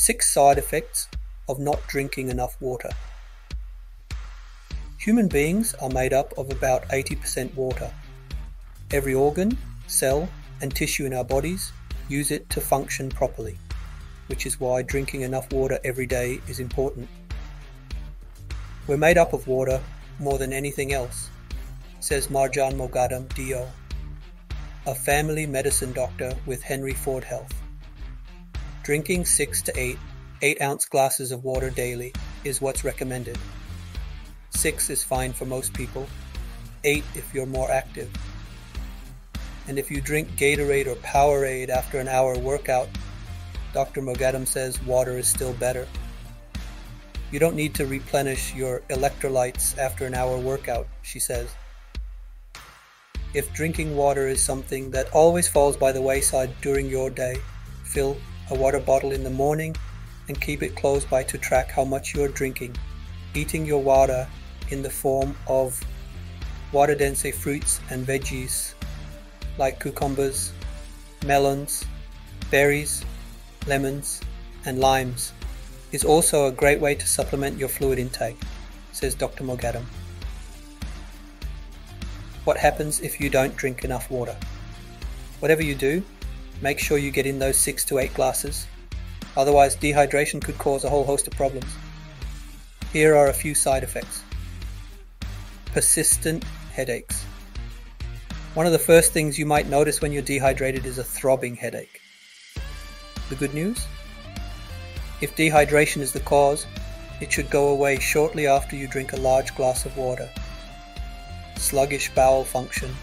Six side effects of not drinking enough water. Human beings are made up of about 80% water. Every organ, cell, and tissue in our bodies use it to function properly, which is why drinking enough water every day is important. We're made up of water more than anything else, says Marjan Moghadam DO, a family medicine doctor with Henry Ford Health. Drinking 6 to 8 8 ounce glasses of water daily is what's recommended. 6 is fine for most people, 8 if you're more active. And if you drink Gatorade or Powerade after an hour workout, Dr. Moghadam says water is still better. You don't need to replenish your electrolytes after an hour workout, she says. If drinking water is something that always falls by the wayside during your day, fill a water bottle in the morning and keep it close by to track how much you are drinking. Eating your water in the form of water dense fruits and veggies like cucumbers, melons, berries, lemons, and limes is also a great way to supplement your fluid intake, says Dr. Moghadam. What happens if you don't drink enough water? Whatever you do, make sure you get in those 6 to 8 glasses, otherwise dehydration could cause a whole host of problems. Here are a few side effects. Persistent headaches. One of the first things you might notice when you're dehydrated is a throbbing headache. The good news? If dehydration is the cause, it should go away shortly after you drink a large glass of water. Sluggish bowel function.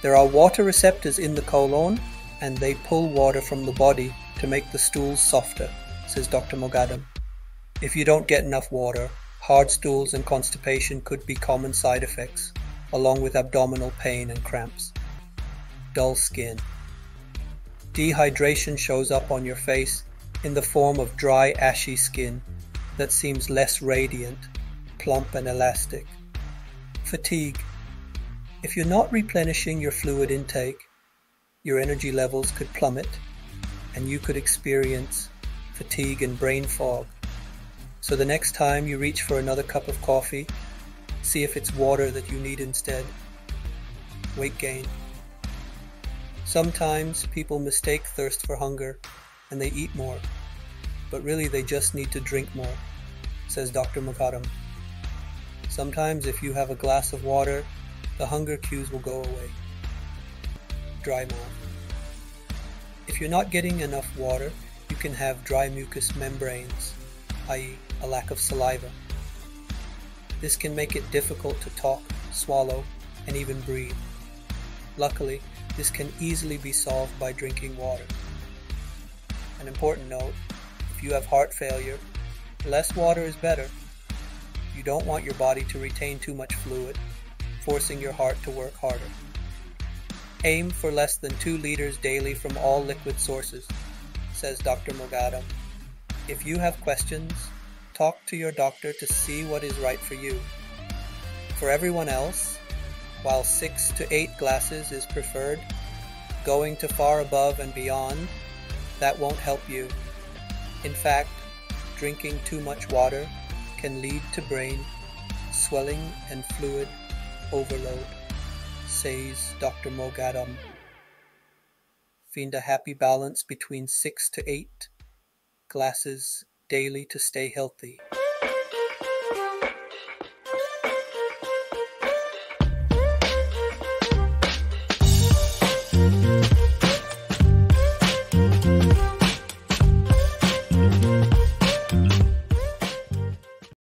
There are water receptors in the colon and they pull water from the body to make the stools softer, says Dr. Moghadam. If you don't get enough water, hard stools and constipation could be common side effects, along with abdominal pain and cramps. Dull skin. Dehydration shows up on your face in the form of dry, ashy skin that seems less radiant, plump, and elastic. Fatigue. If you're not replenishing your fluid intake, your energy levels could plummet and you could experience fatigue and brain fog. So the next time you reach for another cup of coffee, see if it's water that you need instead. Weight gain. Sometimes people mistake thirst for hunger and they eat more. But really, they just need to drink more, says Dr. Moghadam. Sometimes, if you have a glass of water, the hunger cues will go away. Dry mouth. If you're not getting enough water, you can have dry mucous membranes, i.e., a lack of saliva. This can make it difficult to talk, swallow, and even breathe. Luckily, this can easily be solved by drinking water. An important note if you have heart failure, less water is better. You don't want your body to retain too much fluid, forcing your heart to work harder. Aim for less than 2 liters daily from all liquid sources, says Dr. Moghadam. If you have questions, talk to your doctor too see what is right for you. For everyone else, while 6 to 8 glasses is preferred, going to far above and beyond that won't help you. In fact, drinking too much water can lead to brain swelling and fluid overload, says Dr. Moghadam. Find a happy balance between six to eight glasses daily to stay healthy.